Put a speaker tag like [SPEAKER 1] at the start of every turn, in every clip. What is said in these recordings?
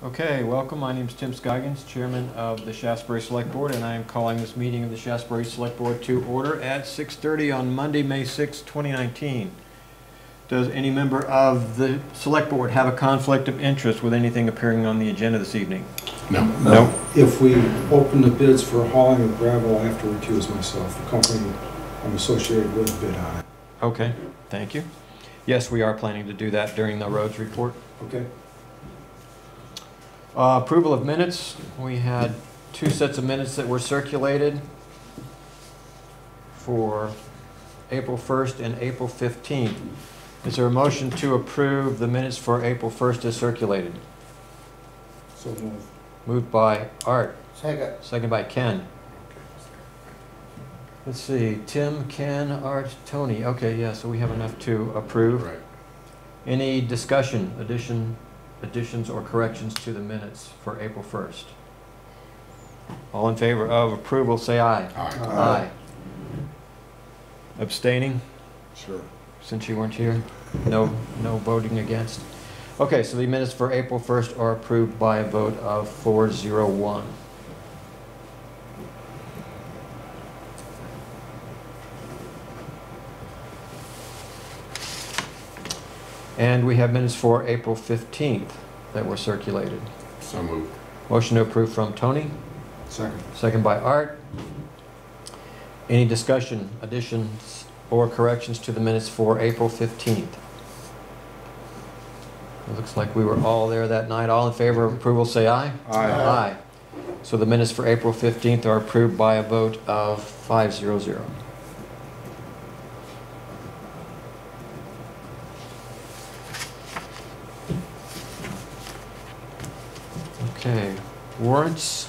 [SPEAKER 1] Okay, welcome. My name is Tim Scoggins, Chairman of the Shaftsbury Select Board, and I am calling this meeting of the Shaftsbury Select Board to order at 6:30 on Monday, May 6, 2019. Does any member of the Select Board have a conflict of interest with anything appearing on the agenda this evening?
[SPEAKER 2] No.
[SPEAKER 1] No.
[SPEAKER 3] If we open the bids for hauling of gravel, I have to recuse myself. The company I'm associated with bid on it.
[SPEAKER 1] Okay, thank you. Yes, we are planning to do that during the roads report.
[SPEAKER 3] Okay?
[SPEAKER 1] Uh, Approval of minutes, we had two sets of minutes that were circulated for April 1st and April 15th. Is there a motion to approve the minutes for April 1st as circulated?
[SPEAKER 3] So move.
[SPEAKER 1] Moved by Art,
[SPEAKER 2] Second.
[SPEAKER 1] second by Ken. Let's see, Tim, Ken, Art, Tony. Okay, yeah, so we have enough to approve.
[SPEAKER 2] Right.
[SPEAKER 1] Any discussion, addition, additions or corrections to the minutes for April 1st? All in favor of approval, say aye.
[SPEAKER 2] Aye.
[SPEAKER 1] Aye. Abstaining,
[SPEAKER 2] Sure.
[SPEAKER 1] since you weren't here? No, no voting against? Okay, so the minutes for April 1st are approved by a vote of 401. And we have minutes for April 15th that were circulated.
[SPEAKER 2] So moved.
[SPEAKER 1] Motion to approve from Tony,
[SPEAKER 3] Second.
[SPEAKER 1] second by Art. Any discussion, additions, or corrections to the minutes for April 15th? It looks like we were all there that night. All in favor of approval, say aye. Aye. aye So the minutes for April 15th are approved by a vote of 500. Okay, warrants.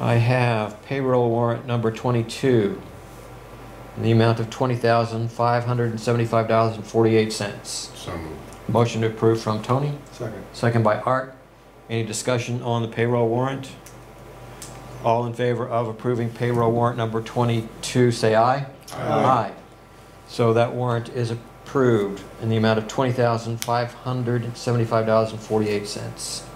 [SPEAKER 1] I have payroll warrant number 22 in the amount of $20,575.48.
[SPEAKER 2] So moved.
[SPEAKER 1] Motion to approve from Tony,
[SPEAKER 3] Second.
[SPEAKER 1] second by Art. Any discussion on the payroll warrant? All in favor of approving payroll warrant number 22, say aye.
[SPEAKER 3] Aye.
[SPEAKER 1] So that warrant is approved in the amount of $20,575.48.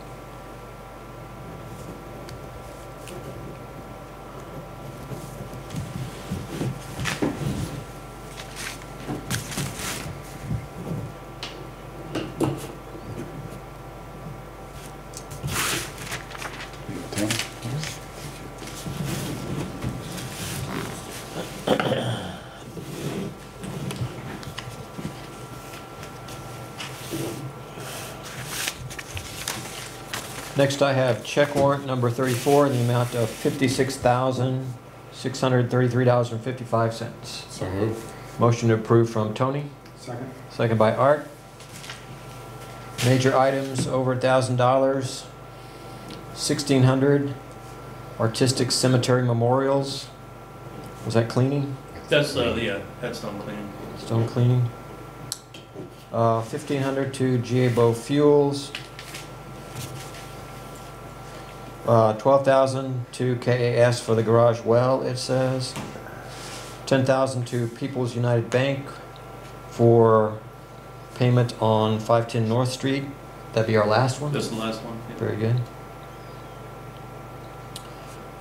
[SPEAKER 1] Next, I have check warrant number 34 in the amount of $56,633.55.
[SPEAKER 2] So moved.
[SPEAKER 1] Motion to approve from Tony,
[SPEAKER 3] Second.
[SPEAKER 1] second by Art. Major items over $1,000. 1,600 artistic cemetery memorials. Was that cleaning?
[SPEAKER 4] That's, uh, yeah, headstone cleaning.
[SPEAKER 1] Stone cleaning. Uh, 1,500 to GA Bow Fuels. Uh, 12,000 to KAS for the garage well, it says. 10,000 to People's United Bank for payment on 510 North Street. That'd be our last one.
[SPEAKER 4] That's the last one. yeah.
[SPEAKER 1] Very good.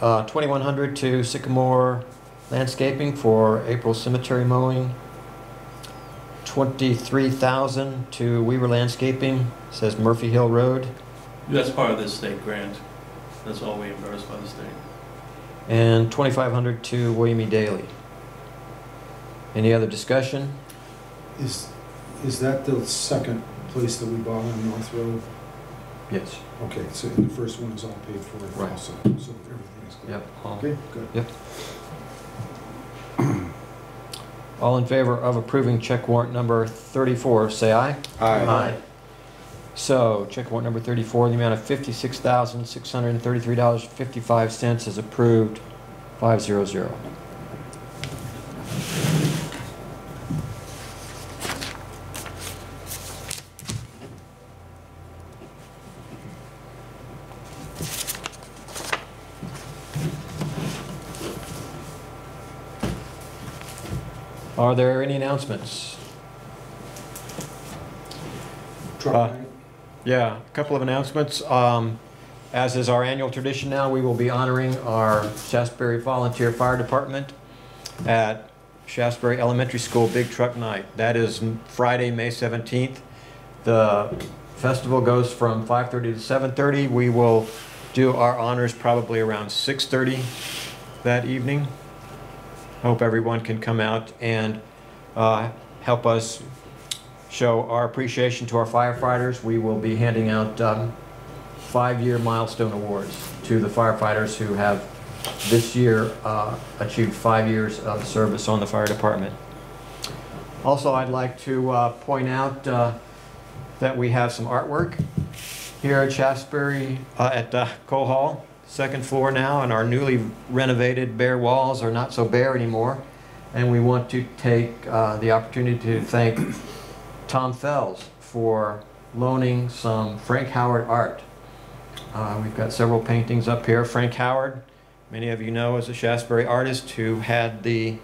[SPEAKER 1] Uh, 2,100 to Sycamore Landscaping for April cemetery mowing. 23,000 to Weaver Landscaping, says Murphy Hill Road.
[SPEAKER 4] That's part of the state grant. That's all we reimbursed by the state.
[SPEAKER 1] And 2,500 to William E. Daley. Any other discussion?
[SPEAKER 3] Is, is that the second place that we bought on North Road?
[SPEAKER 1] Yes.
[SPEAKER 3] Okay, so the first one is all paid for
[SPEAKER 1] Right.
[SPEAKER 3] also, so everything is good.
[SPEAKER 1] Yep. all-
[SPEAKER 3] Okay, good. Yep.
[SPEAKER 1] All in favor of approving check warrant number 34, say aye. aye. aye. So, check warrant number 34, the amount of $56,633.55 is approved, 500. Are there any announcements?
[SPEAKER 3] truck
[SPEAKER 1] Uh. Yeah, a couple of announcements. Um, As is our annual tradition now, we will be honoring our Shaftsbury Volunteer Fire Department at Shaftsbury Elementary School Big Truck Night. That is Friday, May 17th. The festival goes from 5:30 to 7:30. We will do our honors probably around 6:30 that evening. Hope everyone can come out and uh, help us show our appreciation to our firefighters. We will be handing out um, five-year milestone awards to the firefighters who have this year uh, achieved five years of service on the fire department. Also, I'd like to uh, point out uh, that we have some artwork here at Shaftsbury, uh, at uh, Cole Hall, second floor now, and our newly renovated bare walls are not so bare anymore. And we want to take uh, the opportunity to thank Tom Fells for loaning some Frank Howard art. Uh, We've got several paintings up here. Frank Howard, many of you know, is a Shaftsbury artist who had the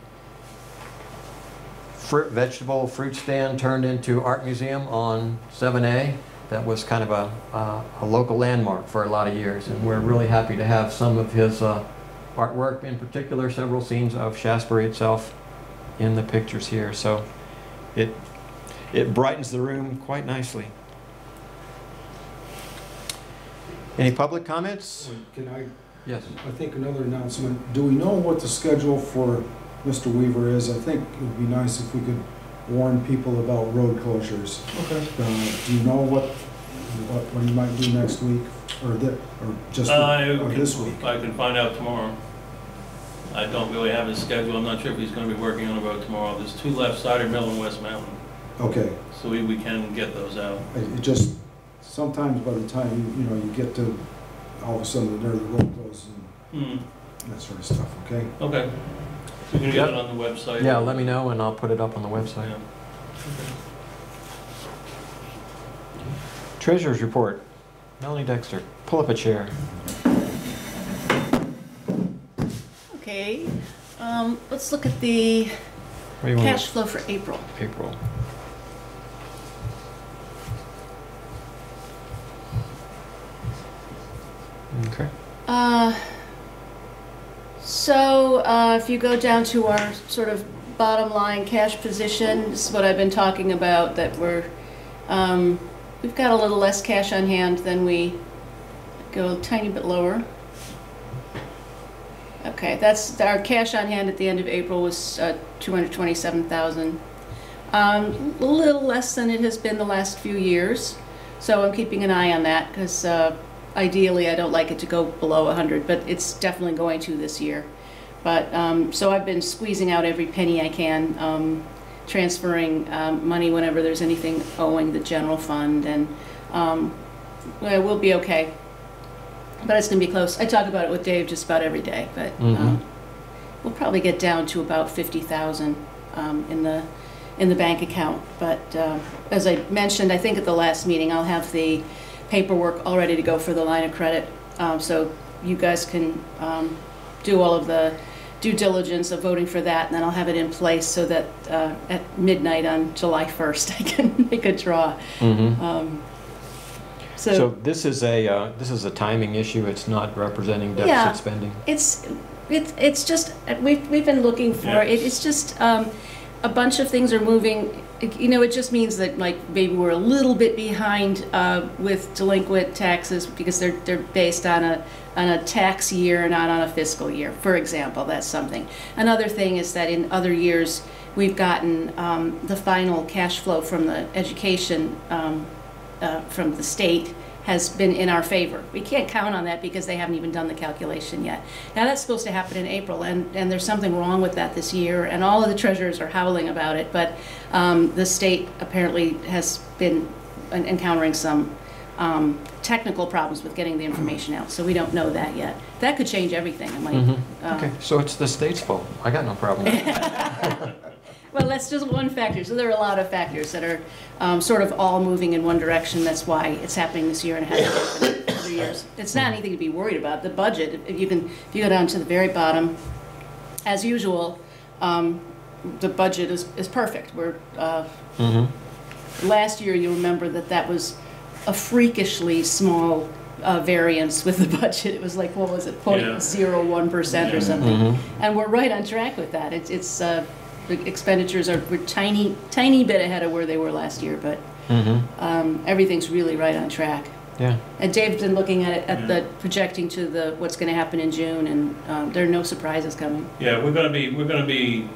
[SPEAKER 1] fruit, vegetable fruit stand turned into art museum on 7A. That was kind of a, uh, a local landmark for a lot of years, and we're really happy to have some of his uh, artwork, in particular, several scenes of Shaftsbury itself in the pictures here. So it, it brightens the room quite nicely. Any public comments?
[SPEAKER 3] Can I,
[SPEAKER 1] Yes.
[SPEAKER 3] I think another announcement, do we know what the schedule for Mr. Weaver is? I think it would be nice if we could warn people about road closures.
[SPEAKER 4] Okay.
[SPEAKER 3] Uh, Do you know what, what, what he might do next week, or thi, or just,
[SPEAKER 4] I
[SPEAKER 3] or this week?
[SPEAKER 4] I can find out tomorrow. I don't really have his schedule, I'm not sure if he's gonna be working on the road tomorrow. There's two left-sided mill and West Mountain,
[SPEAKER 3] Okay,
[SPEAKER 4] so we, we can get those out.
[SPEAKER 3] I- it just, sometimes by the time, you you know, you get to, all of a sudden, there the road closes and
[SPEAKER 4] Hmm,
[SPEAKER 3] that sort of stuff, okay?
[SPEAKER 4] okay. We can
[SPEAKER 1] Yep.
[SPEAKER 4] get it on the website.
[SPEAKER 1] Yeah, let me know and I'll put it up on the website.
[SPEAKER 4] Yeah.
[SPEAKER 1] Treasurer's report. Melanie Dexter, pull up a chair.
[SPEAKER 2] Okay, um, let's look at the
[SPEAKER 1] What you want?
[SPEAKER 2] cash flow for April.
[SPEAKER 1] April. Okay.
[SPEAKER 2] Uh, so, uh, if you go down to our sort of bottom line cash position, this is what I've been talking about, that we're, um, we've got a little less cash on hand than we go a tiny bit lower. Okay, that's, our cash on hand at the end of April was, uh, two hundred twenty-seven thousand. Um, a little less than it has been the last few years, so I'm keeping an eye on that, because, uh, ideally, I don't like it to go below 100, but it's definitely going to this year. But, um, so I've been squeezing out every penny I can, um, transferring um, money whenever there's anything owing the general fund, and um, well, we'll be okay. But it's going to be close. I talk about it with Dave just about every day, but um, we'll probably get down to about 50,000 um, in the, in the bank account. But uh, as I mentioned, I think at the last meeting, I'll have the paperwork all ready to go for the line of credit. Um, So you guys can um, do all of the due diligence of voting for that, and then I'll have it in place so that uh, at midnight on July 1st, I can make a draw.
[SPEAKER 1] Mm-hmm.
[SPEAKER 2] Um,
[SPEAKER 1] So
[SPEAKER 2] So
[SPEAKER 1] this is a, uh, this is a timing issue. It's not representing
[SPEAKER 2] Yeah.
[SPEAKER 1] deficit spending.
[SPEAKER 2] it's, it's it's just, we've, we've been looking for, it. it's just, um, a bunch of things are moving. You know, it just means that like maybe we're a little bit behind uh, with delinquent taxes because they're, they're based on a, on a tax year, not on a fiscal year, for example, that's something. Another thing is that in other years, we've gotten um, the final cash flow from the education, um, uh, from the state has been in our favor. We can't count on that because they haven't even done the calculation yet. Now, that's supposed to happen in April, and, and there's something wrong with that this year, and all of the treasurers are howling about it, but um, the state apparently has been en- encountering some um, technical problems with getting the information out, so we don't know that yet. That could change everything, it might.
[SPEAKER 1] Mhm.
[SPEAKER 2] um,
[SPEAKER 1] Okay, so it's the state's fault. I got no problem with it.
[SPEAKER 2] Well, that's just one factor. So there are a lot of factors that are um, sort of all moving in one direction. That's why it's happening this year and it hasn't happened in other years. It's not anything to be worried about. The budget, if you can, if you go down to the very bottom, as usual, um, the budget is, is perfect. We're, uh,
[SPEAKER 1] Mhm.
[SPEAKER 2] last year, you remember that that was a freakishly small uh, variance with the budget. It was like, what was it, 0.01% or
[SPEAKER 4] Yeah.
[SPEAKER 2] something.
[SPEAKER 1] Mhm.
[SPEAKER 2] And we're right on track with that. It's, it's, uh, the expenditures are, we're tiny, tiny bit ahead of where they were last year, but
[SPEAKER 1] Mhm.
[SPEAKER 2] um, everything's really right on track.
[SPEAKER 1] Yeah.
[SPEAKER 2] And Dave's been looking at it, at
[SPEAKER 4] Yeah.
[SPEAKER 2] the, projecting to the, what's gonna happen in June, and um, there are no surprises coming.
[SPEAKER 4] Yeah, we're gonna be, we're gonna be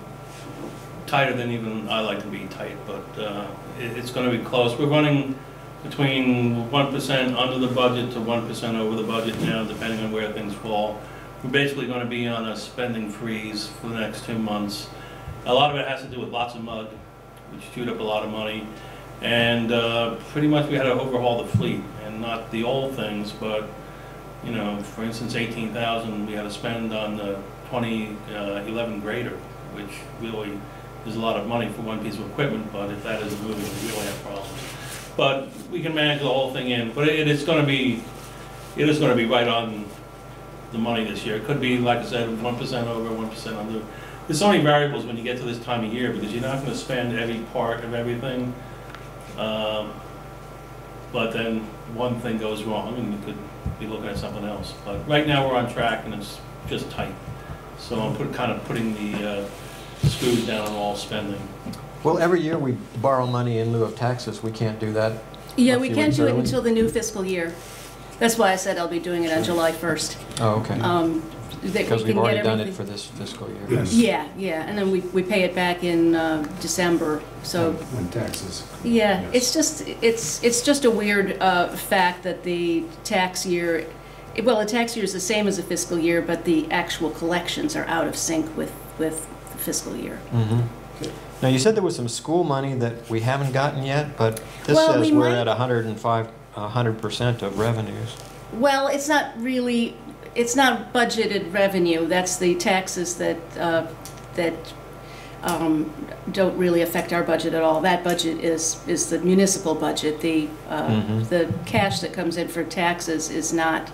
[SPEAKER 4] tighter than even I like to be tight, but uh, it- it's gonna be close. We're running between one percent under the budget to one percent over the budget now, depending on where things fall. We're basically gonna be on a spending freeze for the next two months. A lot of it has to do with lots of mud, which chewed up a lot of money. And uh, pretty much we had to overhaul the fleet, and not the old things, but, you know, for instance, eighteen thousand we had to spend on the 2011 grader, which really is a lot of money for one piece of equipment, but if that isn't moving, we really have problems. But we can manage the whole thing in, but it is gonna be, it is gonna be right on the money this year. It could be, like I said, 1% over, 1% under. There's so many variables when you get to this time of year, because you're not gonna spend every part of everything. Um, But then one thing goes wrong, and you could be looking at something else. But right now, we're on track, and it's just tight. So I'm put, kind of putting the uh, screws down on all spending.
[SPEAKER 1] Well, every year we borrow money in lieu of taxes. We can't do that.
[SPEAKER 2] Yeah, we can't
[SPEAKER 1] weeks
[SPEAKER 2] do it until the new fiscal year. That's why I said I'll be doing it on July 1st.
[SPEAKER 1] Oh, okay.
[SPEAKER 2] Um, that
[SPEAKER 1] Because
[SPEAKER 2] can
[SPEAKER 1] we've
[SPEAKER 2] get
[SPEAKER 1] already done it
[SPEAKER 2] everything-
[SPEAKER 1] for this fiscal year.
[SPEAKER 3] Yes.
[SPEAKER 2] Yeah, yeah, and then we, we pay it back in uh, December, so,
[SPEAKER 3] When taxes.
[SPEAKER 2] yeah, it's just, it's, it's just a weird uh, fact that the tax year, well, the tax year is the same as a fiscal year, but the actual collections are out of sync with, with the fiscal year.
[SPEAKER 1] Mhm. Now, you said there was some school money that we haven't gotten yet, but this
[SPEAKER 2] Well,
[SPEAKER 1] says
[SPEAKER 2] we
[SPEAKER 1] we're
[SPEAKER 2] might-
[SPEAKER 1] at 105, 100% of revenues.
[SPEAKER 2] Well, it's not really, it's not budgeted revenue, that's the taxes that, uh, that um, don't really affect our budget at all. That budget is, is the municipal budget. The, uh,
[SPEAKER 1] Mhm.
[SPEAKER 2] the cash that comes in for taxes is not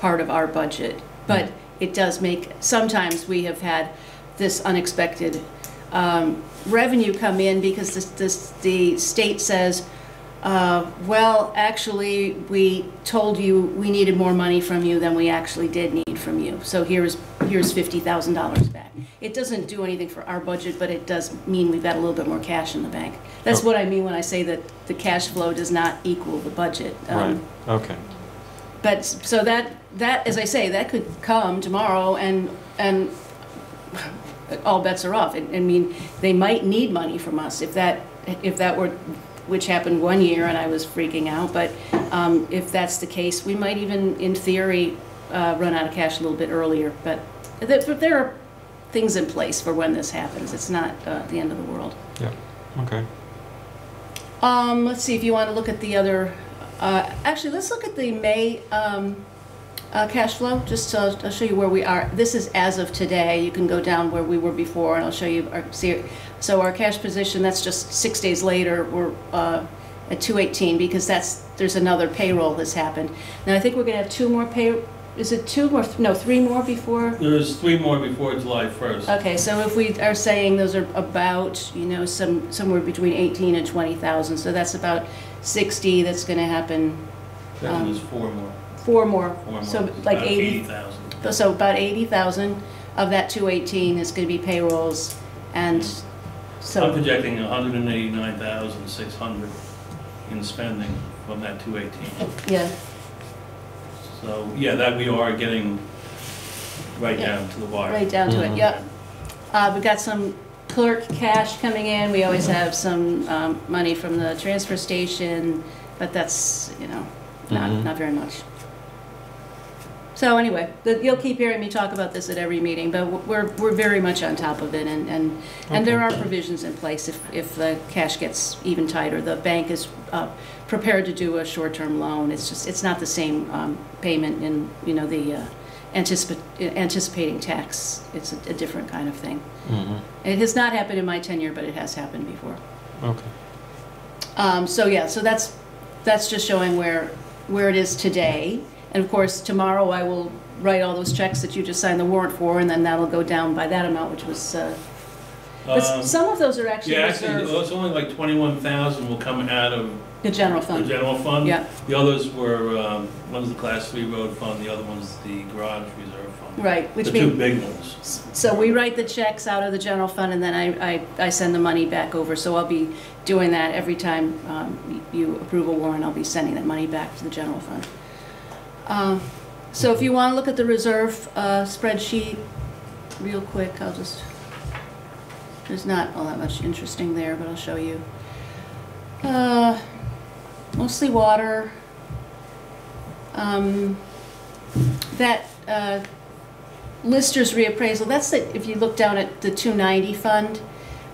[SPEAKER 2] part of our budget. But it does make, sometimes we have had this unexpected um, revenue come in because this, this, the state says, uh, well, actually, we told you we needed more money from you than we actually did need from you. So here's, here's $50,000 back. It doesn't do anything for our budget, but it does mean we've got a little bit more cash in the bank. That's
[SPEAKER 1] Oh.
[SPEAKER 2] what I mean when I say that the cash flow does not equal the budget. Um,
[SPEAKER 1] Right, okay.
[SPEAKER 2] But, so that, that, as I say, that could come tomorrow and, and all bets are off. I I mean, they might need money from us if that, if that were, which happened one year and I was freaking out, but um, if that's the case, we might even, in theory, uh, run out of cash a little bit earlier. But there there are things in place for when this happens. It's not uh, the end of the world. Yeah.
[SPEAKER 1] Okay.
[SPEAKER 2] Um, let's see, if you want to look at the other, uh, actually, let's look at the May, um, uh, cash flow, just to, I'll show you where we are. This is as of today, you can go down where we were before, and I'll show you, our, see, so our cash position, that's just six days later, we're, uh, at two eighteen, because that's, there's another payroll that's happened. Now, I think we're gonna have two more pay, is it two more, no, three more before?
[SPEAKER 4] There's three more before July 1st.
[SPEAKER 2] Okay, so if we are saying those are about, you know, some, somewhere between 18 and 20,000, so that's about 60 that's gonna happen,
[SPEAKER 4] That
[SPEAKER 2] um,
[SPEAKER 4] four more.
[SPEAKER 2] Four more.
[SPEAKER 4] Four more.
[SPEAKER 2] So like
[SPEAKER 4] About
[SPEAKER 2] 80,
[SPEAKER 4] 80,000.
[SPEAKER 2] so about 80,000 of that 218 is gonna be payrolls, and so
[SPEAKER 4] I'm
[SPEAKER 2] so,
[SPEAKER 4] projecting 189,600 in spending from that 218.
[SPEAKER 2] yeah,
[SPEAKER 4] So, yeah, that we are getting right
[SPEAKER 2] Yeah.
[SPEAKER 4] down to the wire.
[SPEAKER 2] right down to it,
[SPEAKER 1] Mhm.
[SPEAKER 2] yep. Uh, we got some clerk cash coming in, we always have some, um, money from the transfer station, but that's, you know, not,
[SPEAKER 1] Mhm.
[SPEAKER 2] not very much. So anyway, the- you'll keep hearing me talk about this at every meeting, but we're, we're very much on top of it, and, and, and there are provisions in place if, if the cash gets even tighter. The bank is uh, prepared to do a short-term loan, it's just, it's not the same um, payment in, you know, the uh, anticipa- anticipating tax, it's a a different kind of thing.
[SPEAKER 1] Mhm.
[SPEAKER 2] It has not happened in my tenure, but it has happened before.
[SPEAKER 1] Okay.
[SPEAKER 2] Um, so yeah, so that's, that's just showing where, where it is today. And of course, tomorrow I will write all those checks that you just signed the warrant for, and then that'll go down by that amount, which was, uh, But
[SPEAKER 4] Um,
[SPEAKER 2] s- some of those are actually
[SPEAKER 4] Yeah, actually,
[SPEAKER 2] reserved,
[SPEAKER 4] it's only like twenty-one thousand will come out of
[SPEAKER 2] the general fund.
[SPEAKER 4] the
[SPEAKER 2] fund.
[SPEAKER 4] general fund.
[SPEAKER 2] Yeah,
[SPEAKER 4] The others were, um, one's the class three road fund, the other one's the garage reserve fund.
[SPEAKER 2] right, which The
[SPEAKER 4] two
[SPEAKER 2] means,
[SPEAKER 4] big ones.
[SPEAKER 2] so we write the checks out of the general fund and then I, I, I send the money back over. So I'll be doing that every time um, you approve a warrant, I'll be sending that money back to the general fund. Um, So if you want to look at the reserve uh, spreadsheet, real quick, I'll just, there's not all that much interesting there, but I'll show you. Uh, Mostly water. Um, That uh, Lister's reappraisal, that's the, if you look down at the 290 fund,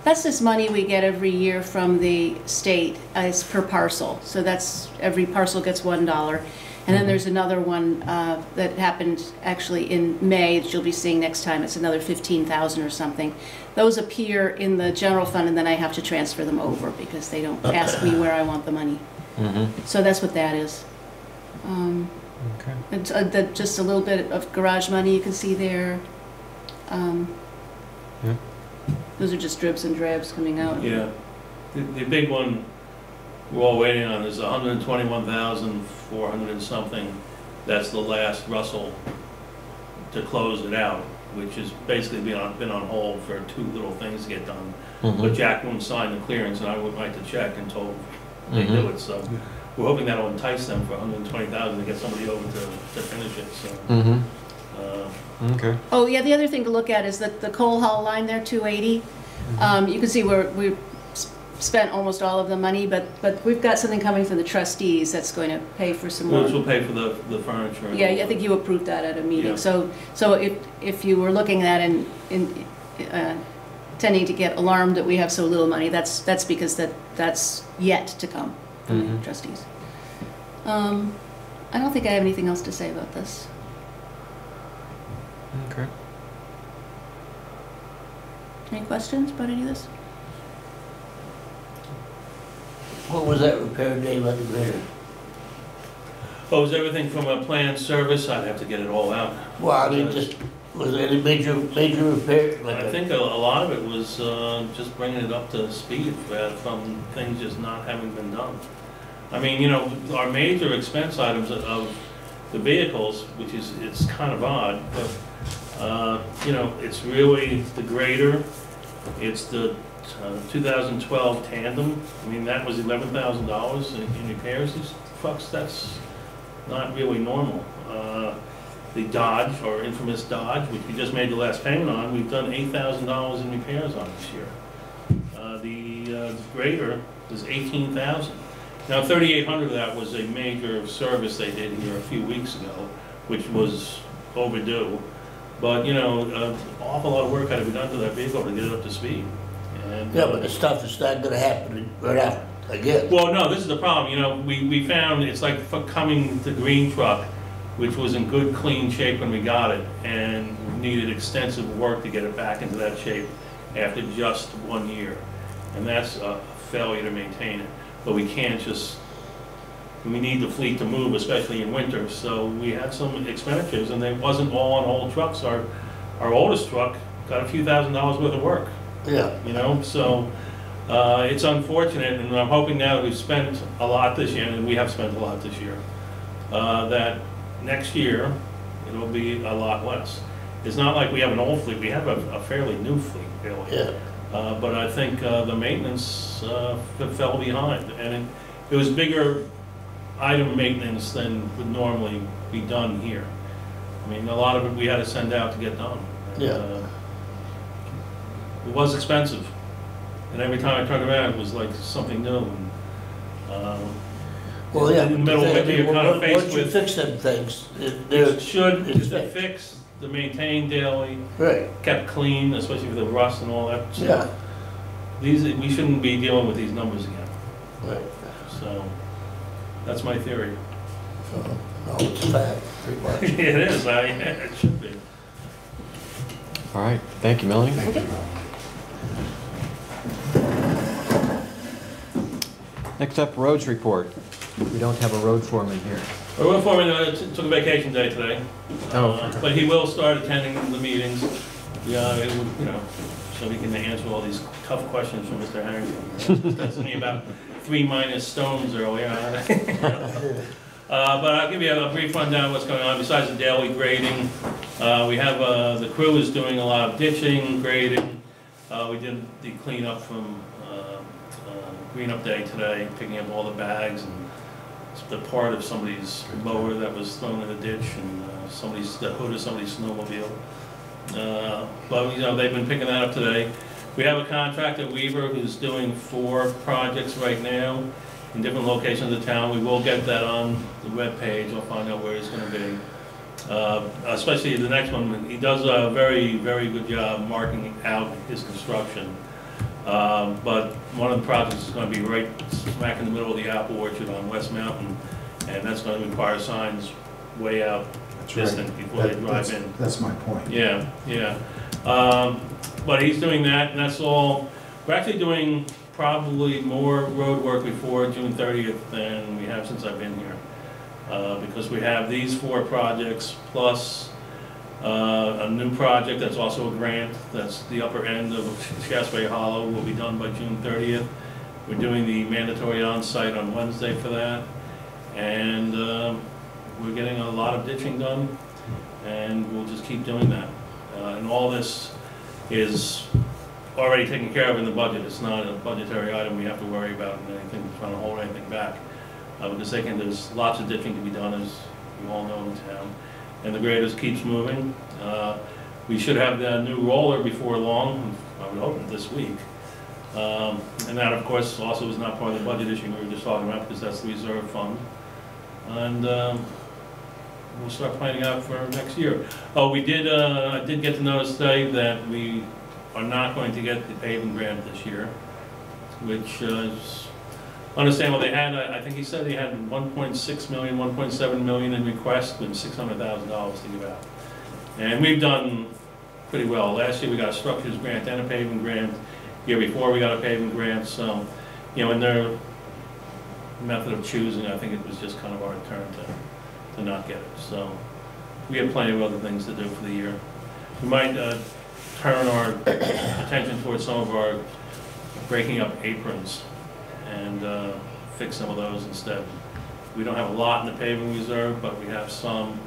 [SPEAKER 2] that's this money we get every year from the state as per parcel. So that's, every parcel gets $1. And then there's another one uh, that happened actually in May, that you'll be seeing next time, it's another 15,000 or something. Those appear in the general fund, and then I have to transfer them over because they don't ask me where I want the money.
[SPEAKER 1] Mm-hmm.
[SPEAKER 2] So that's what that is. Um,
[SPEAKER 1] Okay.
[SPEAKER 2] and uh, the- just a little bit of garage money you can see there. Um,
[SPEAKER 1] Yeah.
[SPEAKER 2] Those are just dribs and drabs coming out.
[SPEAKER 4] Yeah. The, the big one we're all waiting on is hundred and twenty-one thousand, four hundred and something. That's the last Russell to close it out, which has basically been on, been on hold for two little things to get done.
[SPEAKER 1] Mm-hmm.
[SPEAKER 4] But Jack wouldn't sign the clearance, and I would write the check and told they
[SPEAKER 1] Mm-hmm.
[SPEAKER 4] do it, so. We're hoping that'll entice them for hundred and twenty thousand to get somebody over to, to finish it, so.
[SPEAKER 1] Mm-hmm.
[SPEAKER 4] uh,
[SPEAKER 1] Okay.
[SPEAKER 2] Oh, yeah, the other thing to look at is that the Cole Hall line there, 280. Um, You can see where we spent almost all of the money, but, but we've got something coming from the trustees that's going to pay for some more.
[SPEAKER 4] Which will pay for the, the furniture. and
[SPEAKER 2] Yeah,
[SPEAKER 4] all
[SPEAKER 2] I think you approved that at a
[SPEAKER 4] Yeah.
[SPEAKER 2] meeting. So, so if, if you were looking at and, in, uh, tending to get alarmed that we have so little money, that's, that's because that, that's yet to come from
[SPEAKER 1] Mhm.
[SPEAKER 2] the trustees. Um, I don't think I have anything else to say about this.
[SPEAKER 1] Okay.
[SPEAKER 2] Any questions about any of this?
[SPEAKER 5] What was that repair date on the grader?
[SPEAKER 4] Oh, was everything from a planned service? I'd have to get it all out.
[SPEAKER 5] Well, I mean, just, was there any major, major repair? like
[SPEAKER 4] I
[SPEAKER 5] a-
[SPEAKER 4] think a, a lot of it was, uh, just bringing it up to speed uh, from things just not having been done. I mean, you know, our major expense items of- of the vehicles, which is, it's kind of odd, but, uh, you know, it's really the grader, it's the uh, 2012 tandem. I mean, that was $11,000 in in repairs. These trucks, that's not really normal. Uh, the Dodge, or infamous Dodge, which we just made the last payment on, we've done eight thousand dollars in repairs on this year. Uh, the uh, grader is eighteen thousand. Now, thirty-eight hundred of that was a major service they did here a few weeks ago, which was overdue. But, you know, an awful lot of work had to be done to that vehicle to get it up to speed.
[SPEAKER 5] Yeah,
[SPEAKER 4] uh,
[SPEAKER 5] but the stuff is not gonna happen right after, again.
[SPEAKER 4] well, no, this is the problem, you know, we, we found, it's like for coming the green truck, which was in good, clean shape when we got it, and needed extensive work to get it back into that shape after just one year. And that's a failure to maintain it, but we can't just, we need the fleet to move, especially in winter, so we had some expenditures, and they wasn't all on old trucks, our, our oldest truck got a few thousand dollars worth of work
[SPEAKER 5] Yeah,
[SPEAKER 4] you know, so, uh, it's unfortunate, and I'm hoping now that we've spent a lot this year, and we have spent a lot this year, uh, that next year, it'll be a lot less. It's not like we have an old fleet, we have a a fairly new fleet, really.
[SPEAKER 5] yeah.
[SPEAKER 4] Uh, but I think, uh, the maintenance, uh, f- fell behind, and it, it was bigger item maintenance than would normally be done here. I mean, a lot of it we had to send out to get done. And,
[SPEAKER 5] Yeah.
[SPEAKER 4] It was expensive, and every time I turned around, it was like something new, and, um,
[SPEAKER 5] Well, yeah.
[SPEAKER 4] In the middle of
[SPEAKER 5] but
[SPEAKER 4] winter, you're kind of faced
[SPEAKER 5] Once you
[SPEAKER 4] with-
[SPEAKER 5] fix them things, it- they're,
[SPEAKER 4] it should,
[SPEAKER 5] it's
[SPEAKER 4] to
[SPEAKER 5] fixed.
[SPEAKER 4] fix, to maintain daily,
[SPEAKER 5] right,
[SPEAKER 4] kept clean, especially with the rust and all that. stuff.
[SPEAKER 5] yeah,
[SPEAKER 4] These, we shouldn't be dealing with these numbers again,
[SPEAKER 5] right.
[SPEAKER 4] so, that's my theory.
[SPEAKER 5] So, no, it's a fact, pretty much.
[SPEAKER 4] It is, I, it should be.
[SPEAKER 1] All right. Thank you, Melanie. Next up, roads report. We don't have a road foreman here.
[SPEAKER 4] Our road foreman uh, t- took a vacation day today,
[SPEAKER 1] Oh.
[SPEAKER 4] uh, but he will start attending the meetings. Yeah, it would, you know, so we can answer all these tough questions from Mr. Harrington. That's me about three minus stones earlier. Uh, But I'll give you a brief rundown of what's going on, besides the daily grading. uh, We have, uh, the crew is doing a lot of ditching, grading. Uh, We did the cleanup from uh, uh, Green Up Day today, picking up all the bags and the part of somebody's mower that was thrown in a ditch and uh, somebody's, the hood of somebody's snowmobile. Uh, But, you know, they've been picking that up today. We have a contractor, Weaver, who's doing four projects right now in different locations of the town. We will get that on the webpage, I'll find out where it's gonna be. Uh, Especially the next one, he does a very, very good job marking out his construction. Um, But one of the projects is gonna be right smack in the middle of the apple orchard on West Mountain, and that's gonna require signs way out
[SPEAKER 3] That's right.
[SPEAKER 4] distant before they
[SPEAKER 3] That-
[SPEAKER 4] drive
[SPEAKER 3] that's-
[SPEAKER 4] in.
[SPEAKER 3] That's my point.
[SPEAKER 4] Yeah, yeah. Um, But he's doing that, and that's all, we're actually doing probably more road work before June thirtieth than we have since I've been here. Uh, Because we have these four projects, plus uh, a new project that's also a grant, that's the upper end of Shaftsbury Hollow, will be done by June thirtieth. We're doing the mandatory on-site on Wednesday for that, and um, we're getting a lot of ditching done, and we'll just keep doing that. Uh, And all this is already taken care of in the budget. It's not a budgetary item we have to worry about and anything, trying to hold anything back. Uh, Because second, there's lots of ditching to be done, as you all know in town. And the graders keeps moving. Uh, We should have the new roller before long, I would hope this week. Um, And that, of course, also is not part of the budget issue we were just talking about, because that's the reserve fund. And um, we'll start planning out for next year. Oh, we did, uh, I did get the notice today that we are not going to get the paving grant this year, which uh, is understandable. They had, I I think he said he had 1.6 million, 1.7 million in requests with $600,000 to give out. And we've done pretty well. Last year, we got a structures grant and a paving grant. Year before, we got a paving grant, so, you know, in their method of choosing, I think it was just kind of our turn to, to not get it. So we have plenty of other things to do for the year. We might uh, turn our attention towards some of our breaking up aprons and uh, fix some of those instead. We don't have a lot in the paving reserve, but we have some.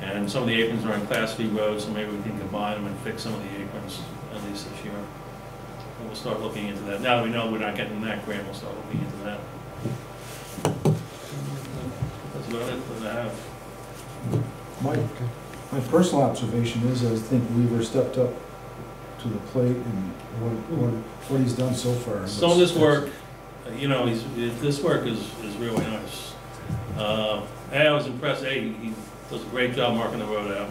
[SPEAKER 4] And some of the aprons are on class B roads, so maybe we can combine them and fix some of the aprons at least this year. And we'll start looking into that. Now that we know we're not getting that grant, we'll start looking into that. That's about it that I have.
[SPEAKER 3] My, my personal observation is, I think Weaver stepped up to the plate and what, what, what he's done so far.
[SPEAKER 4] Some of this work, you know, he's, this work is, is really nice. Uh, I was impressed, hey, he does a great job marking the road out.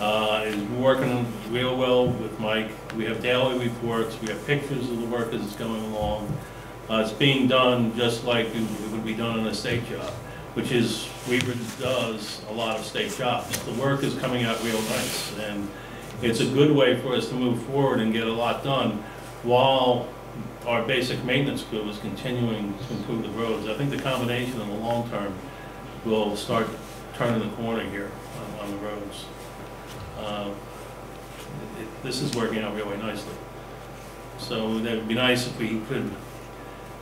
[SPEAKER 4] Uh, he's working real well with Mike. We have daily reports, we have pictures of the work as it's going along. Uh, it's being done just like it would be done on a state job, which is, Weaver does a lot of state jobs. The work is coming out real nice, and it's a good way for us to move forward and get a lot done while our basic maintenance crew is continuing to improve the roads. I think the combination in the long term will start turning the corner here on, on the roads. Uh, it- it- This is working out really nicely. So that would be nice if we could,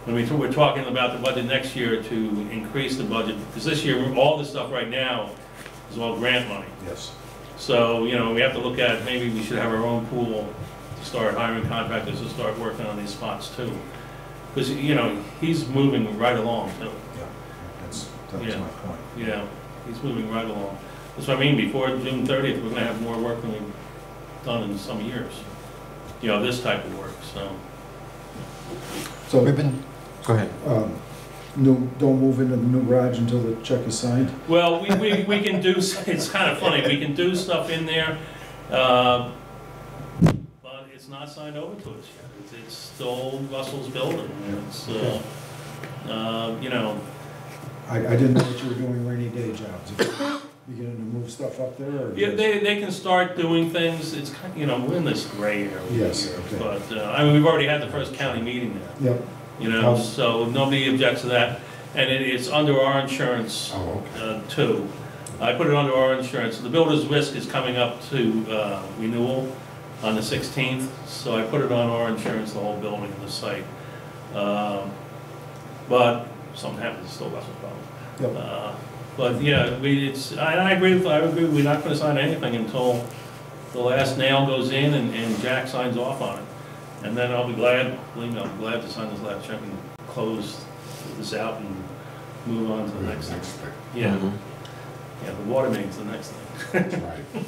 [SPEAKER 4] when we, we're talking about the budget next year to increase the budget, because this year, all this stuff right now is all grant money.
[SPEAKER 3] Yes.
[SPEAKER 4] So, you know, we have to look at, maybe we should have our own pool start hiring contractors to start working on these spots too. Because, you know, he's moving right along too.
[SPEAKER 3] Yeah, that's, that's
[SPEAKER 4] Yeah.
[SPEAKER 3] my point.
[SPEAKER 4] Yeah, he's moving right along. That's what I mean, before June thirtieth, we're gonna have more work than we've done in some years. You know, this type of work, so.
[SPEAKER 3] So,
[SPEAKER 1] We've been, go ahead.
[SPEAKER 3] um, new, don't move into the new garage until the check is signed?
[SPEAKER 4] Well, we, we, we can do, s- it's kind of funny, we can do stuff in there, uh, but it's not signed over to us yet. It's- It's still Russell's building, it's, uh, uh, you know,
[SPEAKER 3] I, I didn't know what you were doing rainy day jobs. You gonna move stuff up there or?
[SPEAKER 4] yeah,
[SPEAKER 3] just-
[SPEAKER 4] they, they can start doing things, it's kind, of you know, we're in this gray area
[SPEAKER 3] Yes,
[SPEAKER 4] here.
[SPEAKER 3] okay.
[SPEAKER 4] But, uh, I mean, we've already had the first county meeting there,
[SPEAKER 3] Yep,
[SPEAKER 4] you know,
[SPEAKER 3] Um,
[SPEAKER 4] so nobody objects to that. And it, it's under our insurance,
[SPEAKER 3] oh, okay.
[SPEAKER 4] uh, too. I put it under our insurance. The builder's risk is coming up to uh, renewal, on the 16th, so I put it on our insurance, the whole building and the site. Um, But something happens, it's still Russell's problem.
[SPEAKER 3] Yep.
[SPEAKER 4] Uh, But yeah, we, it's, I, I agree with, I agree, we're not gonna sign anything until the last nail goes in and, and Jack signs off on it. And then I'll be glad, believe me, I'll be glad to sign this last check and close this out and move on to the next thing. Yeah,
[SPEAKER 1] Mhm.
[SPEAKER 4] yeah, the water main's the next thing.
[SPEAKER 6] That's right.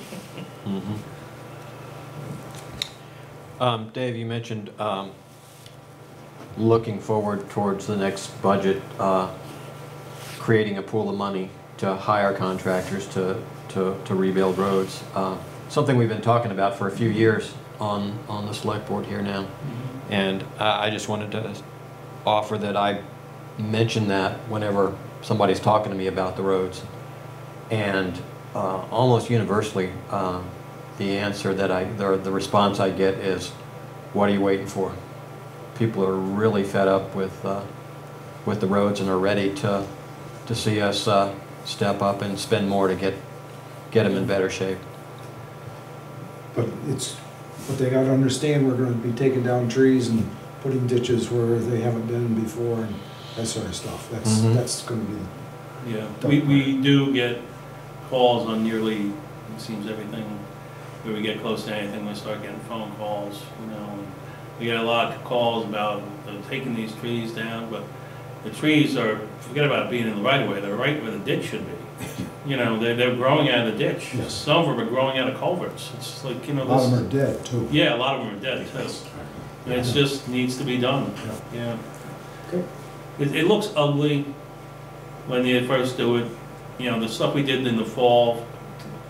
[SPEAKER 1] Um, Dave, you mentioned, um, looking forward towards the next budget, uh, creating a pool of money to hire contractors to, to, to rebuild roads. Uh, Something we've been talking about for a few years on, on the select board here now. And I, I just wanted to offer that I mention that whenever somebody's talking to me about the roads. And uh, almost universally, um, the answer that I, the, the response I get is, what are you waiting for? People are really fed up with, uh, with the roads and are ready to, to see us uh, step up and spend more to get, get them in better shape.
[SPEAKER 3] But it's, but they gotta understand, we're gonna be taking down trees and putting ditches where they haven't been before and that sort of stuff. That's,
[SPEAKER 1] Mhm.
[SPEAKER 3] that's gonna be,
[SPEAKER 4] Yeah, we, we do get calls on nearly, it seems everything, we get close to anything, we start getting phone calls, you know, and we get a lot of calls about uh, taking these trees down, but the trees are, forget about being in the right of way, they're right where the ditch should be. You know, they're, they're growing out of the ditch.
[SPEAKER 3] Yes.
[SPEAKER 4] Some of them are growing out of culverts. It's like you know, a
[SPEAKER 3] lot of them are dead too.
[SPEAKER 4] yeah, a lot of them are dead too. And It's just needs to be done, yeah.
[SPEAKER 3] Okay.
[SPEAKER 4] It, it looks ugly when you first do it, you know, the stuff we did in the fall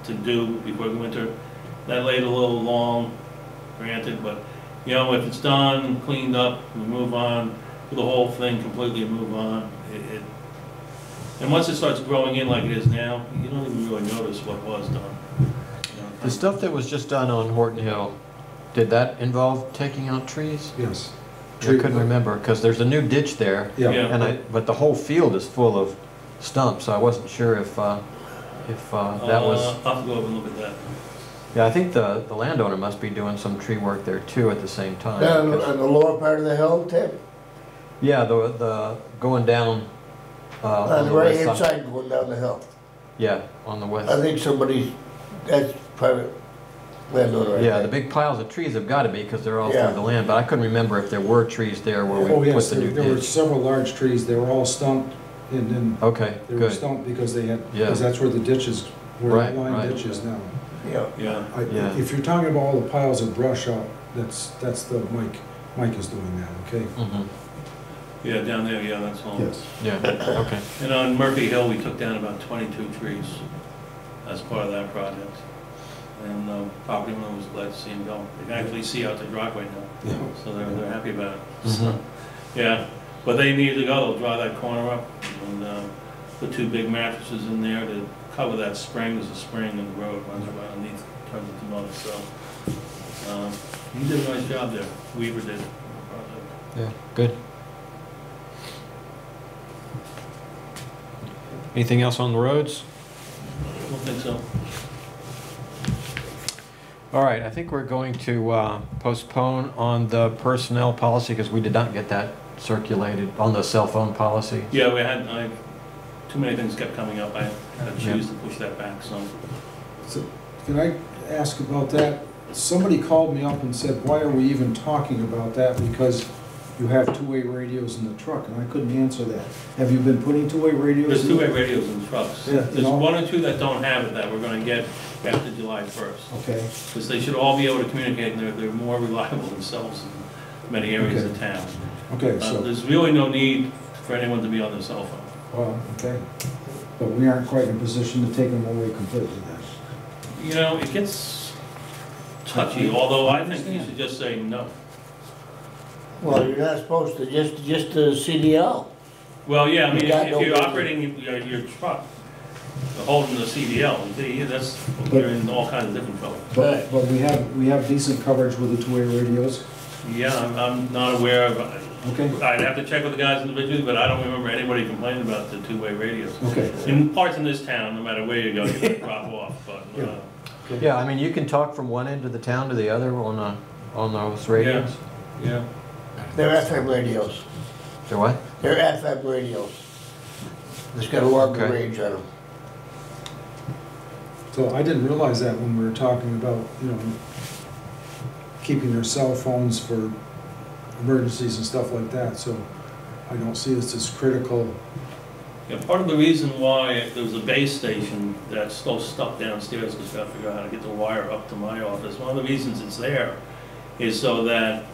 [SPEAKER 4] to do before the winter, that laid a little long, granted, but, you know, if it's done, cleaned up, we move on, do the whole thing completely and move on, it, it, and once it starts growing in like it is now, you don't even really notice what was done. you know.
[SPEAKER 1] The stuff that was just done on Horton Hill, did that involve taking out trees?
[SPEAKER 3] Yes.
[SPEAKER 1] I couldn't remember, because there's a new ditch there,
[SPEAKER 3] Yeah,
[SPEAKER 4] Yeah.
[SPEAKER 1] and I, but the whole field is full of stumps, so I wasn't sure if, uh, if uh, that was,
[SPEAKER 4] Uh, I'll have to go over and look at that.
[SPEAKER 1] Yeah, I think the, the landowner must be doing some tree work there too at the same time.
[SPEAKER 5] Down
[SPEAKER 1] because-
[SPEAKER 5] on the lower part of the hill, Tim,
[SPEAKER 1] Yeah, the, the, going down, uh,
[SPEAKER 5] on
[SPEAKER 1] on
[SPEAKER 5] the
[SPEAKER 1] the
[SPEAKER 5] right-hand
[SPEAKER 1] side.
[SPEAKER 5] side going down the hill.
[SPEAKER 1] Yeah, on the west.
[SPEAKER 5] I
[SPEAKER 1] west,
[SPEAKER 5] think somebody's, that's private landowner right
[SPEAKER 1] yeah,
[SPEAKER 5] there.
[SPEAKER 1] the big piles of trees have gotta be, because they're all
[SPEAKER 5] Yeah.
[SPEAKER 1] through the land, but I couldn't remember if there were trees there where
[SPEAKER 3] Oh,
[SPEAKER 1] we put
[SPEAKER 3] yes,
[SPEAKER 1] the
[SPEAKER 3] there
[SPEAKER 1] new
[SPEAKER 3] there were
[SPEAKER 1] ditch.
[SPEAKER 3] several large trees, they were all stumped and then
[SPEAKER 1] Okay,
[SPEAKER 3] they were
[SPEAKER 1] good,
[SPEAKER 3] stumped because they had,
[SPEAKER 1] Yeah.
[SPEAKER 3] because that's where the ditches, where
[SPEAKER 1] Right,
[SPEAKER 3] the line
[SPEAKER 1] right.
[SPEAKER 3] ditch is now.
[SPEAKER 5] Yeah,
[SPEAKER 4] Yeah,
[SPEAKER 3] I-
[SPEAKER 1] Yeah.
[SPEAKER 3] If you're talking about all the piles of brush out, that's, that's the, Mike, Mike is doing that, okay?
[SPEAKER 1] mhm,
[SPEAKER 4] yeah, down there, yeah, that's all. Yes.
[SPEAKER 1] yeah, okay,
[SPEAKER 4] And on Murphy Hill, we took down about twenty-two trees as part of that project. And the property owner was glad to see him go. They can actually see out the driveway now,
[SPEAKER 3] Yeah.
[SPEAKER 4] so they're, they're happy about it.
[SPEAKER 1] Mhm.
[SPEAKER 4] So, Yeah, but they need to go, they'll draw that corner up and, uh, put two big mattresses in there to cover that spring, there's a spring in the road, runs right underneath, turns into mud, so. um, He did a nice job there, Weaver did. the
[SPEAKER 1] yeah, good. Anything else on the roads?
[SPEAKER 4] I don't think so.
[SPEAKER 1] All right, I think we're going to uh, postpone on the personnel policy because we did not get that circulated on the cell phone policy.
[SPEAKER 4] Yeah, we had, I, too many things kept coming up, I had to choose to push that back, so.
[SPEAKER 3] So, can I ask about that? Somebody called me up and said, why are we even talking about that? Because you have two-way radios in the truck, and I couldn't answer that. Have you been putting two-way radios?
[SPEAKER 4] There's
[SPEAKER 3] in?
[SPEAKER 4] two-way radios in trucks.
[SPEAKER 3] Yeah, you
[SPEAKER 4] There's
[SPEAKER 3] know-
[SPEAKER 4] one or two that don't have it that we're gonna get after July first.
[SPEAKER 3] Okay,
[SPEAKER 4] Because they should all be able to communicate, and they're, they're more reliable themselves in many areas of town.
[SPEAKER 3] okay,
[SPEAKER 4] Uh,
[SPEAKER 3] so,
[SPEAKER 4] There's really no need for anyone to be on their cell phone.
[SPEAKER 3] well, okay. But we aren't quite in a position to take them away completely then.
[SPEAKER 4] You know, it gets touchy, although I think you should just say no.
[SPEAKER 5] well, you're not supposed to, just, just the CDL.
[SPEAKER 4] Well, yeah, I mean,
[SPEAKER 5] You got
[SPEAKER 4] if
[SPEAKER 5] no
[SPEAKER 4] if you're
[SPEAKER 5] way.
[SPEAKER 4] operating your, your truck, holding the CDL, see, that's, you're in all kinds of different trouble.
[SPEAKER 3] But, but we have, we have decent coverage with the two-way radios,
[SPEAKER 4] Yeah, I'm, I'm not aware of,
[SPEAKER 3] okay?
[SPEAKER 4] I'd have to check with the guys individually, but I don't remember anybody complaining about the two-way radios.
[SPEAKER 3] Okay.
[SPEAKER 4] In parts in this town, no matter where you go, you're drop off, but, uh,
[SPEAKER 3] Okay.
[SPEAKER 1] Yeah, I mean, you can talk from one end of the town to the other on, uh, on those radios.
[SPEAKER 4] Yeah,
[SPEAKER 5] They're FM radios.
[SPEAKER 1] So what?
[SPEAKER 5] They're FM radios. It's got a longer
[SPEAKER 1] Okay.
[SPEAKER 5] range on them.
[SPEAKER 3] So I didn't realize that when we were talking about, you know, keeping their cell phones for emergencies and stuff like that, so I don't see this as critical.
[SPEAKER 4] yeah, part of the reason why there was a base station that's still stuck downstairs, because we gotta figure out how to get the wire up to my office, one of the reasons it's there is so that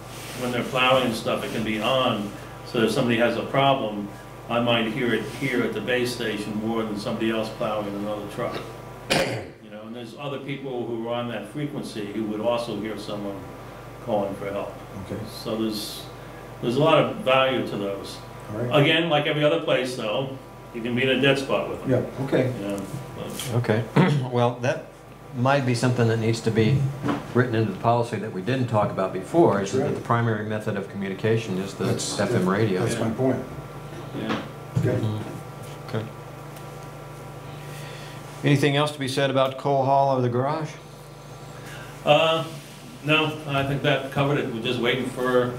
[SPEAKER 4] when they're plowing and stuff, it can be on, so if somebody has a problem, I might hear it here at the base station more than somebody else plowing another truck. You know, and there's other people who are on that frequency who would also hear someone calling for help.
[SPEAKER 3] Okay,
[SPEAKER 4] So there's, there's a lot of value to those.
[SPEAKER 3] all right.
[SPEAKER 4] Again, like every other place though, you can be in a dead spot with them.
[SPEAKER 3] Yeah, okay.
[SPEAKER 4] You know, but-
[SPEAKER 1] Okay, well, that might be something that needs to be written into the policy that we didn't talk about before, is
[SPEAKER 3] That's
[SPEAKER 1] that
[SPEAKER 3] right.
[SPEAKER 1] the primary method of communication is the
[SPEAKER 3] That's-
[SPEAKER 1] FM radio.
[SPEAKER 3] That's my point.
[SPEAKER 4] yeah.
[SPEAKER 3] Okay.
[SPEAKER 1] Mhm. Okay. Anything else to be said about Cole Hall or the garage?
[SPEAKER 4] Uh, no, I think that covered it. We're just waiting for,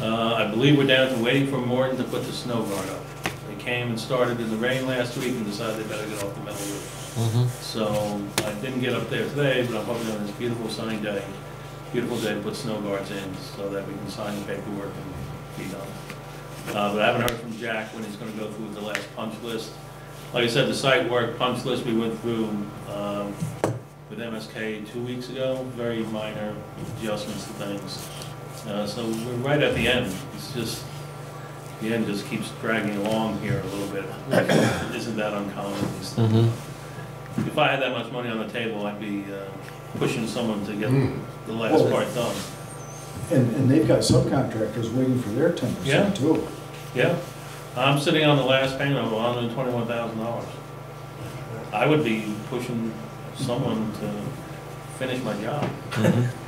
[SPEAKER 4] uh, I believe we're down to waiting for Morton to put the snow guard up. They came and started in the rain last week and decided they better get off the metal roof.
[SPEAKER 1] Mm-hmm.
[SPEAKER 4] So I didn't get up there today, but I'm hoping on this beautiful sunny day, beautiful day to put snow guards in so that we can sign the paperwork and be done. Uh, but I haven't heard from Jack when he's gonna go through the last punch list. Like I said, the site work punch list we went through, um, with MSK two weeks ago, very minor adjustments to things. Uh, so we're right at the end. It's just, the end just keeps dragging along here a little bit. which Isn't that uncommon these days?
[SPEAKER 1] Mm-hmm.
[SPEAKER 4] If I had that much money on the table, I'd be uh, pushing someone to get
[SPEAKER 3] Hmm.
[SPEAKER 4] the last
[SPEAKER 3] Well,
[SPEAKER 4] part done.
[SPEAKER 3] And, and they've got subcontractors waiting for their ten
[SPEAKER 4] Yeah.
[SPEAKER 3] percent too.
[SPEAKER 4] Yeah, I'm sitting on the last payment of hundred and twenty-one thousand dollars. I would be pushing someone to finish my job.
[SPEAKER 1] Mm-hmm.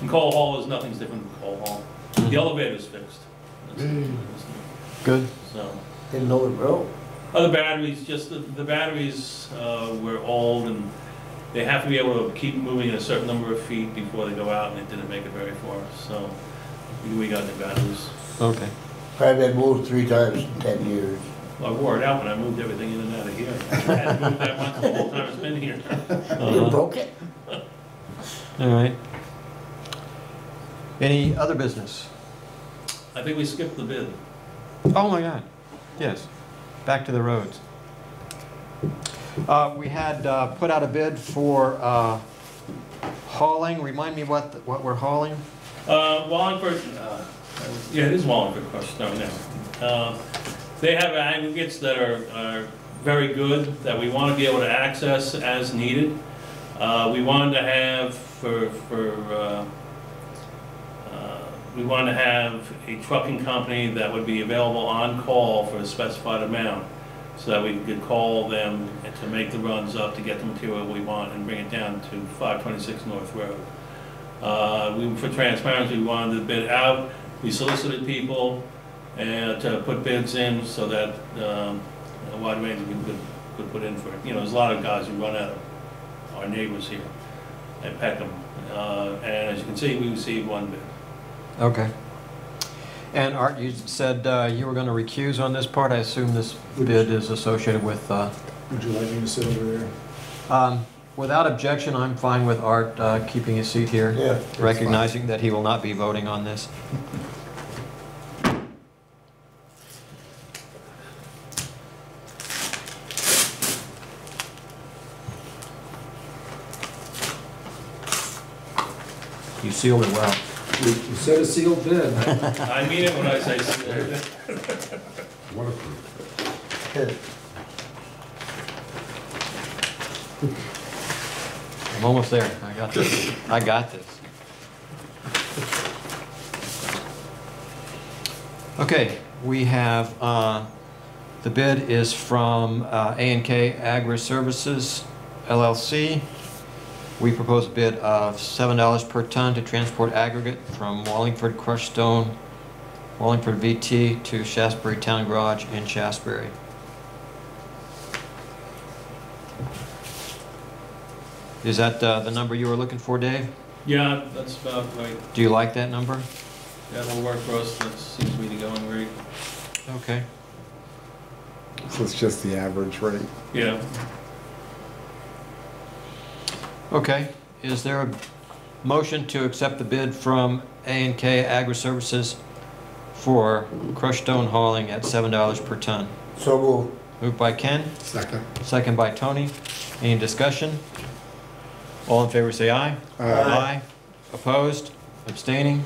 [SPEAKER 4] And Cole Hall is, nothing's different than Cole Hall. The elevator's fixed. That's-
[SPEAKER 1] Good.
[SPEAKER 4] So,
[SPEAKER 5] Didn't know it broke.
[SPEAKER 4] other batteries, just the, the batteries uh, were old and they have to be able to keep moving a certain number of feet before they go out and it didn't make it very far. So we- we got the batteries.
[SPEAKER 1] Okay.
[SPEAKER 5] Probably been moved three times in ten years.
[SPEAKER 4] I wore it out when I moved everything in and out of here. I had to move that once the whole time it's been here.
[SPEAKER 5] You broke it?
[SPEAKER 1] All right. Any other business?
[SPEAKER 4] I think we skipped the bid.
[SPEAKER 1] Oh my God, yes, back to the roads. Uh, we had, uh, put out a bid for, uh, hauling, remind me what, what we're hauling?
[SPEAKER 4] Uh, Wallingford, uh, yeah, it is Wallingford crushed stone now. Uh, They have aggregates that are, are very good, that we want to be able to access as needed. Uh, we wanted to have for, for, uh, uh, we wanted to have a trucking company that would be available on call for a specified amount, so that we could call them to make the runs up to get the material we want and bring it down to five twenty-six North Road. Uh, we, for transparency, we wanted to bid out, we solicited people, and to put bids in so that, um, a wide range of people could, could put in for it. You know, there's a lot of guys who run out of our neighbors here at Peckham, uh, and as you can see, we received one bid.
[SPEAKER 1] Okay. And Art, you said, uh, you were gonna recuse on this part, I assume this bid is associated with, uh,
[SPEAKER 3] Would you like me to sit over there?
[SPEAKER 1] um, without objection, I'm fine with Art, uh, keeping his seat here.
[SPEAKER 5] Yeah.
[SPEAKER 1] recognizing that he will not be voting on this. You sealed it well.
[SPEAKER 3] You you said a sealed bid.
[SPEAKER 4] I mean it when I say sealed. Waterproof.
[SPEAKER 1] I'm almost there. I got this. I got this. Okay, we have, uh, the bid is from uh, a and K Agri Services LLC. We propose a bid of $7 per ton to transport aggregate from Wallingford crushed stone, Wallingford VT to Shaftsbury Town Garage in Shaftsbury. Is that uh, the number you were looking for, Dave?
[SPEAKER 4] Yeah, that's about right.
[SPEAKER 1] Do you like that number?
[SPEAKER 4] Yeah, that'll work for us. That seems to be the going rate.
[SPEAKER 1] Okay.
[SPEAKER 6] So it's just the average rate.
[SPEAKER 4] Yeah.
[SPEAKER 1] Okay, is there a motion to accept the bid from A and K Agri Services for crushed stone hauling at seven dollars per ton?
[SPEAKER 5] So move.
[SPEAKER 1] Moved by Ken,
[SPEAKER 6] Second.
[SPEAKER 1] second by Tony. Any discussion? All in favor say aye.
[SPEAKER 6] Aye.
[SPEAKER 1] Opposed? Abstaining?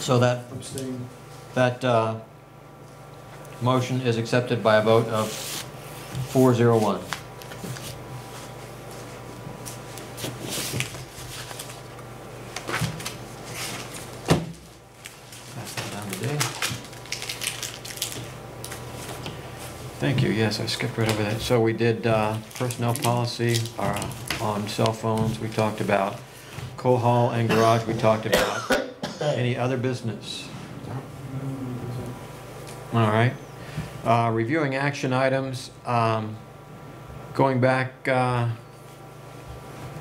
[SPEAKER 1] So that,
[SPEAKER 3] Abstain.
[SPEAKER 1] that uh, motion is accepted by a vote of 401. Pass that down. Thank you, yes, I skipped right over that. So we did uh, personnel policy uh, on cell phones, we talked about Cole Hall and garage, we talked about. Any other business? All right. Uh, Reviewing action items, um, going back, uh,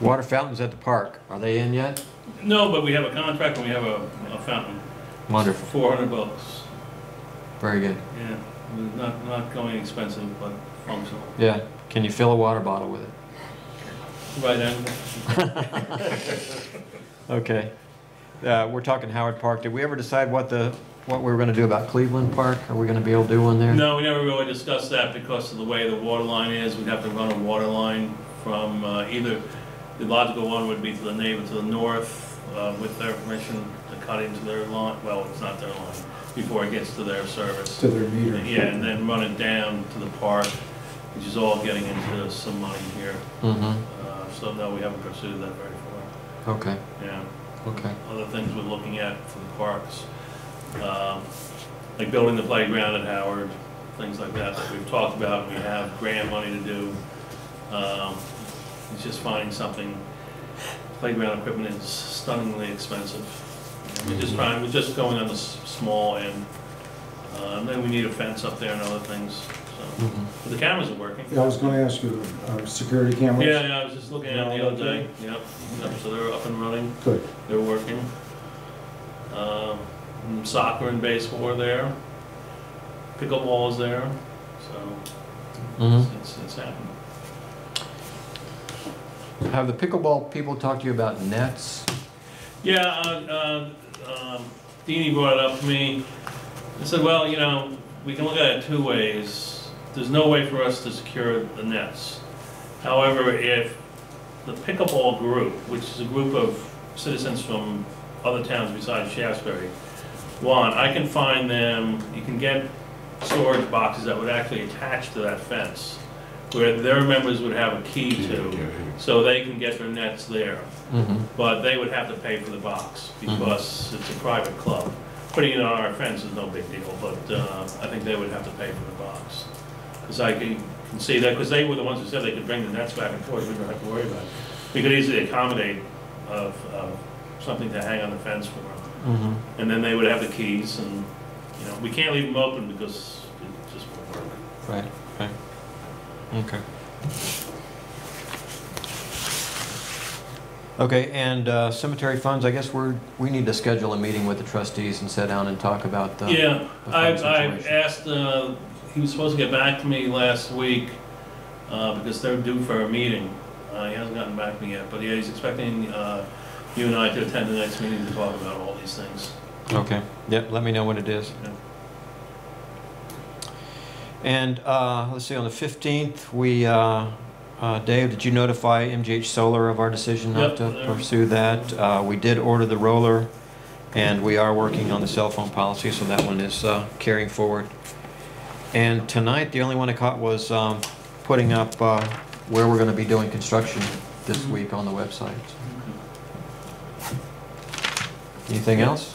[SPEAKER 1] water fountains at the park, are they in yet?
[SPEAKER 4] No, but we have a contract and we have a, a fountain.
[SPEAKER 1] Wonderful,
[SPEAKER 4] Four hundred bucks.
[SPEAKER 1] very good.
[SPEAKER 4] Yeah, not, not going expensive, but functional.
[SPEAKER 1] Yeah, can you fill a water bottle with it?
[SPEAKER 4] Right angle.
[SPEAKER 1] Okay. Uh, We're talking Howard Park. Did we ever decide what the, what we were gonna do about Cleveland Park? Are we gonna be able to do one there?
[SPEAKER 4] No, we never really discussed that because of the way the water line is. We'd have to run a water line from uh, either, the logical one would be to the neighbor to the north uh, with their permission to cut into their line, well, it's not their line, before it gets to their service.
[SPEAKER 3] To their meter.
[SPEAKER 4] Yeah, and then run it down to the park, which is all getting into some money here.
[SPEAKER 1] Mm-hmm,
[SPEAKER 4] Uh, So no, we haven't pursued that very far.
[SPEAKER 1] okay,
[SPEAKER 4] Yeah.
[SPEAKER 1] okay.
[SPEAKER 4] other things we're looking at for the parks. Um, Like building the playground at Howard, things like that that we've talked about, we have grant money to do. Um, It's just finding something, playground equipment is stunningly expensive. We're just trying, we're just going on the s- small end. Uh, And then we need a fence up there and other things, so.
[SPEAKER 1] Mhm.
[SPEAKER 4] But the cameras are working.
[SPEAKER 3] Yeah, I was gonna ask you, uh, security cameras?
[SPEAKER 4] Yeah, yeah, I was just looking at it the other day, yep, yep, so they're up and running.
[SPEAKER 3] Good.
[SPEAKER 4] They're working. Um, Soccer and baseball are there. Pickleball is there, so
[SPEAKER 1] Mhm.
[SPEAKER 4] it's, it's happening.
[SPEAKER 1] Have the pickleball people talked to you about nets?
[SPEAKER 4] Yeah, uh, uh, um, Deanie brought it up to me. I said, well, you know, we can look at it two ways. There's no way for us to secure the nets. However, if the pickleball group, which is a group of citizens from other towns besides Shaftsbury, want, I can find them, you can get storage boxes that would actually attach to that fence, where their members would have a key to, so they can get their nets there
[SPEAKER 1] Mm-hmm.
[SPEAKER 4] but they would have to pay for the box because it's a private club. Putting it on our fence is no big deal, but uh, I think they would have to pay for the box. Because I can can see that, because they were the ones who said they could bring the nets back and forth, we don't have to worry about it. We could easily accommodate of, of something to hang on the fence for them.
[SPEAKER 1] Mm-hmm.
[SPEAKER 4] And then they would have the keys and, you know, we can't leave them open because it just won't work.
[SPEAKER 1] Right, right. Okay. Okay, and uh, cemetery funds, I guess we're, we need to schedule a meeting with the trustees and sit down and talk about the.
[SPEAKER 4] Yeah,
[SPEAKER 1] the
[SPEAKER 4] I,
[SPEAKER 1] fund
[SPEAKER 4] I
[SPEAKER 1] situation.
[SPEAKER 4] asked, uh, he was supposed to get back to me last week, uh, because they're due for a meeting. Uh, he hasn't gotten back to me yet, but yeah, he's expecting, uh, you and I to attend the next meeting to talk about all these things.
[SPEAKER 1] Okay, yep, let me know when it is.
[SPEAKER 4] Yeah.
[SPEAKER 1] And, uh, let's see, on the 15th, we, uh, uh, Dave, did you notify MGH Solar of our decision not
[SPEAKER 4] Yep,
[SPEAKER 1] to
[SPEAKER 4] they're-
[SPEAKER 1] pursue that? Uh, We did order the roller, and we are working on the cell phone policy, so that one is uh, carrying forward. And tonight, the only one I caught was um, putting up uh, where we're going to be doing construction this
[SPEAKER 4] Mhm.
[SPEAKER 1] week on the website. Anything else?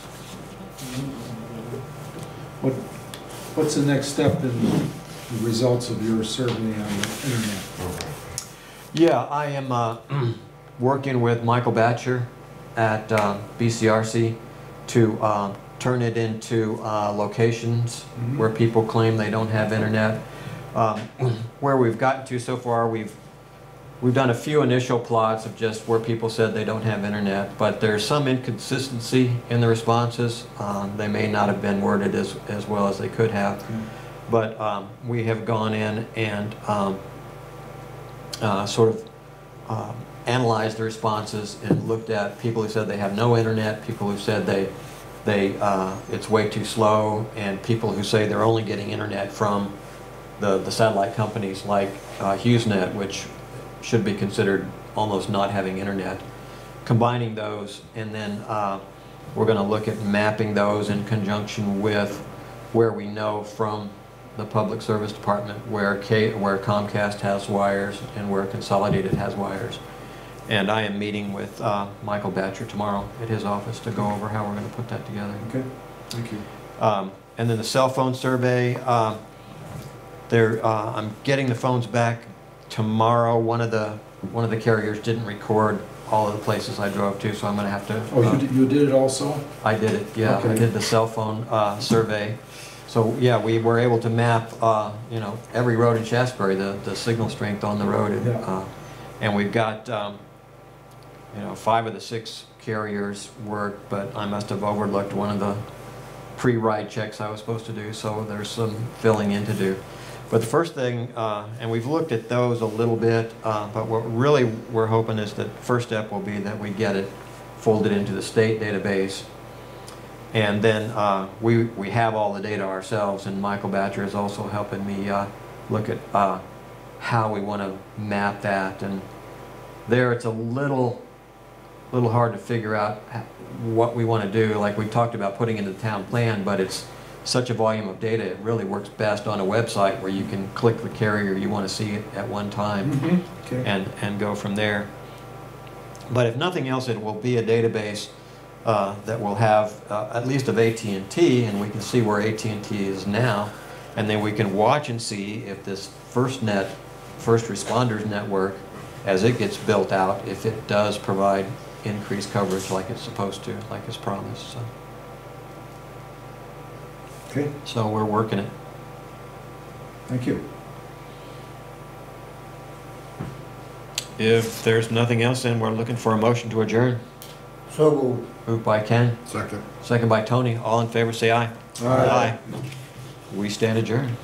[SPEAKER 3] What, what's the next step in the results of your survey on the internet?
[SPEAKER 1] Yeah, I am uh, working with Michael Batcher at uh, BCRC to uh, turn it into uh, locations
[SPEAKER 3] Mhm.
[SPEAKER 1] where people claim they don't have internet. Um, Where we've gotten to so far, we've we've done a few initial plots of just where people said they don't have internet, but there's some inconsistency in the responses. Um, They may not have been worded as, as well as they could have. But um, we have gone in and um, uh, sort of um, analyzed the responses and looked at people who said they have no internet, people who said they, they, uh, it's way too slow, and people who say they're only getting internet from the, the satellite companies like uh, HughesNet, which should be considered almost not having internet. Combining those, and then uh, we're going to look at mapping those in conjunction with where we know from the Public Service Department where K, where Comcast has wires and where Consolidated has wires. And I am meeting with uh, Michael Batcher tomorrow at his office to go over how we're going to put that together.
[SPEAKER 3] Okay, thank you.
[SPEAKER 1] Um, And then the cell phone survey, um, there, uh, I'm getting the phones back tomorrow. One of the, one of the carriers didn't record all of the places I drove to, so I'm gonna have to.
[SPEAKER 3] Oh,
[SPEAKER 1] uh,
[SPEAKER 3] you did, you did it also?
[SPEAKER 1] I did it, yeah, I did the cell phone uh, survey. So, yeah, we were able to map, uh, you know, every road in Shaftsbury, the, the signal strength on the road. and,
[SPEAKER 3] Yeah.
[SPEAKER 1] uh, And we've got, um, you know, five of the six carriers worked, but I must have overlooked one of the pre-ride checks I was supposed to do, so there's some filling in to do. But the first thing, uh, and we've looked at those a little bit, uh, but what really we're hoping is that first step will be that we get it folded into the state database. And then uh, we, we have all the data ourselves, and Michael Batcher is also helping me uh, look at uh, how we want to map that. And there, it's a little, little hard to figure out what we want to do. Like we talked about putting into the town plan, but it's such a volume of data, it really works best on a website where you can click the carrier you want to see it at one time
[SPEAKER 3] Mhm, Okay.
[SPEAKER 1] and, and go from there. But if nothing else, it will be a database uh, that will have, uh, at least of AT&T, and we can see where AT&T is now, and then we can watch and see if this FirstNet, First Responders Network, as it gets built out, if it does provide increased coverage like it's supposed to, like it's promised, so.
[SPEAKER 3] Okay,
[SPEAKER 1] So we're working it.
[SPEAKER 3] thank you.
[SPEAKER 1] If there's nothing else, then we're looking for a motion to adjourn.
[SPEAKER 5] So moved.
[SPEAKER 1] Moved by Ken,
[SPEAKER 6] Second.
[SPEAKER 1] second by Tony. All in favor, say aye. Aye. We stand adjourned.